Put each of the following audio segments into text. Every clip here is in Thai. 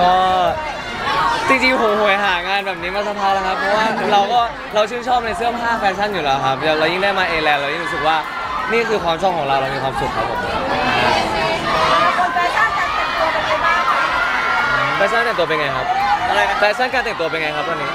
ก็จริงๆผมโหยหางานแบบนี้มาสักพักแล้วครับ เพราะว่าเราก็เราชื่นชอบในเสื้อผ้าแฟชั่นอยู่แล้วครับเรายิ่งได้มา ALAND เรายิ่งรู้สึกว่านี่คือความชอบของเราเรามีความสุขครับผมคนแฟชั่นการแต่งตัวเป็นไงบ้างคะแฟชั่นแต่งตัวเป็นไงครับอะไรนะแฟชั่นการแต่งตัวเป็นไงครับตอนนี้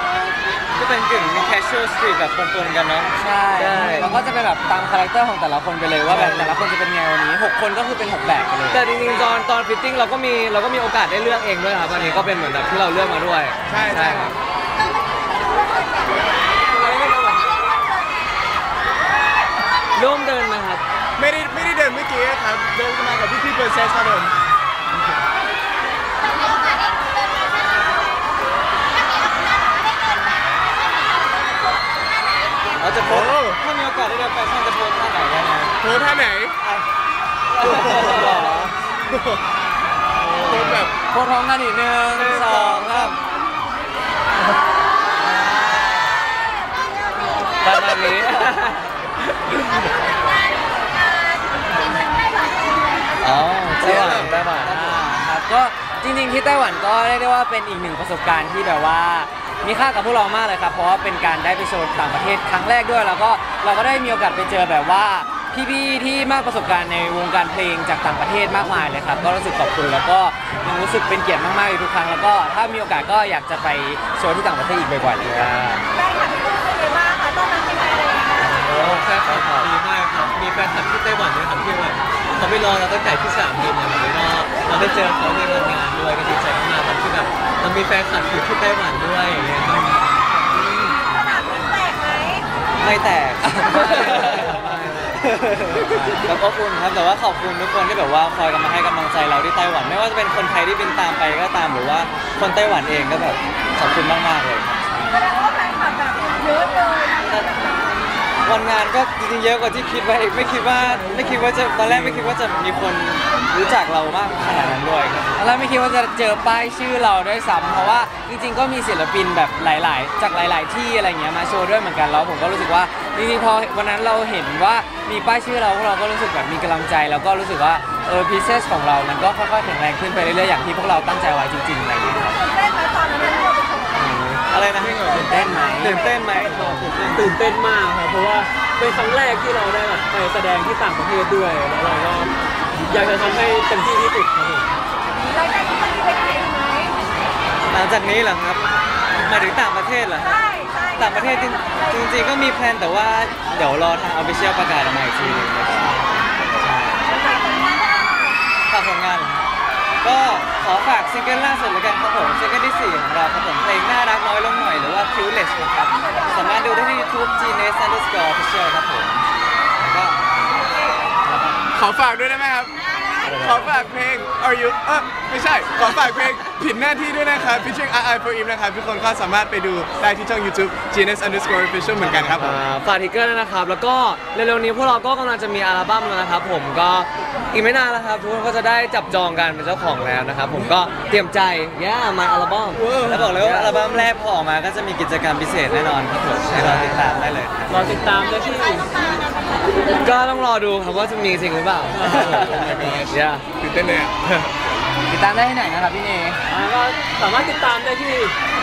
ก็เป็นกึ่งมี casual street แบบปนๆกันเนาะ ใช่ใช่แล้วก็จะเป็นแบบตาม character ของแต่ละคนไปเลยว่าแบบแต่ละคนจะเป็นไงวันนี้หกคนก็คือเป็นหกแบบไปเลยแต่จริงๆตอนตอนฟิตติ้งเราก็มีเราก็มีโอกาสได้เลือกเองด้วยครับอันนี้ก็เป็นเหมือนแบบที่เราเลือกมาด้วยใช่ใช่ครับร่วมเดินมาครับ ไม่ได้ไม่ได้เดินเมื่อกี้ครับ เดินมากับพี่พี่เบอร์เซสครับผม เราจะโพสถ้ามีโอกาสได้เดินแฟชั่นจะโพสท่าไหนได้ไหมโพสท่าไหนโพสแบบโพสพร้อมกันอีกหนึ่งสองครับประมาณนี้อ๋อไต้หวันไต้หวันครับก็จริงๆที่ไต้หวันก็เรียกได้ว่าเป็นอีกหนึ่งประสบการณ์ที่แบบว่า มีค่ากับพวกเรามากเลยครับ เพราะว่าเป็นการได้ไปโชว์ต่างประเทศครั้งแรกด้วย แล้วก็เราก็ได้มีโอกาสไปเจอแบบว่าพี่ๆที่มากประสบการณ์ในวงการเพลงจากต่างประเทศมากมายเลยครับ ก็รู้สึกขอบคุณแล้วก็ยังรู้สึกเป็นเกียรติมากๆอยู่ทุกครั้งแล้วก็ถ้ามีโอกาสก็อยากจะไปโชว์ที่ต่างประเทศอีกบ่อยๆเลยครับแฟนคลับที่เป็นไงบ้างคะตอนนั้นเป็นอะไรคะโอ้แฟนคลับดีมากครับมีแฟนคลับที่ไต้หวันด้วยครับที่แบบเขาไปรอเราตั้งแต่ที่สนามบินเนี่ยแล้วก็เราได้เจอเขาในงานด้วยก็ดีใจมากๆที่แบบ มันมีแฟนคลับอยู่ที่ไต้หวันด้วยอย่างเงี้ยครับสนามบินแตกไหมไม่แตกแบบอบอุ่นครับแต่ว่าขอบคุณทุกคนที่แบบว่าคอยกันมาให้กำลังใจเราที่ไต้หวัน ไม่ว่าจะเป็นคนไทยที่บินตามไปก็ตามหรือว่าคนไต้หวันเองก็แบบขอบคุณมากๆเลยครับแสดงว่าแฟนคลับแบบเยอะเลยวันงานก็จริงๆเยอะกว่าที่คิดไว้อีกไม่คิดว่าไม่คิดว่าจะตอนแรกไม่คิดว่าจะมีคนรู้จักเรามากขนาดนั้นด้วย ครับแล้วไม่คิดว่าจะเจอป้ายชื่อเราด้วยซ้ำเพราะว่าจริงๆก็มีศิลปินแบบหลาย ๆ จากหลาย ๆ ที่อะไรเงี้ยมาโชว์ด้วยเหมือนกันแล้วผมก็รู้สึกว่าจริงๆพอวันนั้นเราเห็นว่ามีป้ายชื่อเราพวกเราก็รู้สึกแบบมีกำลังใจ แล้วก็รู้สึกว่าเออพิเศษของเรามันก็ค่อยๆแข็งแรงขึ้นไปเรื่อยๆอย่างที่พวกเราตั้งใจไว้จริงๆอะไรเงี้ยครับตื่นเต้นไหมตอนนั้นที่เราไปโชว์อะไรนะตื่นเต้นไหมตื่นเต้นไหมตื่นเต้นมากครับเพราะว่าเป็นครั้งแรกที่เราได้แบบไปแสดงที่ต่างประเทศด้วยแล้วเราก็อยากจะทำให้เต็มที่ที่สุดครับผม รายการที่มันมีไปไหนอีกไหมหลังจากนี้เหรอครับหมายถึงต่างประเทศเหรอครับ ใช่ใช่ต่างประเทศจริงจริงๆก็มี plan แต่ว่าเดี๋ยวรอทาง official ประกาศออกมาอีกทีหนึงนะครับฝากผลงานเหรอครับก็ขอฝากซิงเกิลล่าสุดแล้วกันครับผมซิงเกิลที่ 4 ของเราครับผมเพลงน่ารักน้อยลงหน่อยหรือว่า Clueless นะครับสามารถดูได้ที่ YouTube g n e s underscore official ครับผมแล้วก็ ขอฝากด้วยได้ไหมครับ ขอฝากเพลง Are You เออไม่ใช่ ขอฝากเพลงผิดหน้าที่ด้วยนะครับ featuring I I for Im นะครับทุกคนก็สามารถไปดูได้ที่ช่อง YouTube GNS underscore official เหมือนกันครับผม อ่าฝากทิกเกอร์ด้วยนะครับ แล้วก็เร็วๆนี้พวกเราก็กำลังจะมีอัลบั้มแล้วนะครับ ผมก็อีกไม่นานแล้วครับ ทุกคนก็จะได้จับจองกันเป็นเจ้าของแล้วนะครับ ผมก็เตรียมใจย่ามาอัลบั้มแล้วบอกเลยว่าอัลบั้มแรกพอออกมาก็จะมีกิจกรรมพิเศษแน่นอนครับผมให้รอติดตามได้เลยรอติดตามได้ที่ก็ต้องรอดูครับว่าจะมีจริงหรือเปล่าย่าตื่นเต้นเลยอะติดตามได้ที่ไหนนะครับพี่เนอ่าก็สามารถติดตามได้ที่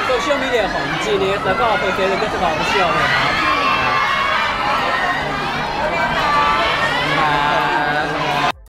โซเชียลมีเดียของ g n s แล้วก็เฟซบุ๊กแล้วก็สกอร์เชียลเลยครับ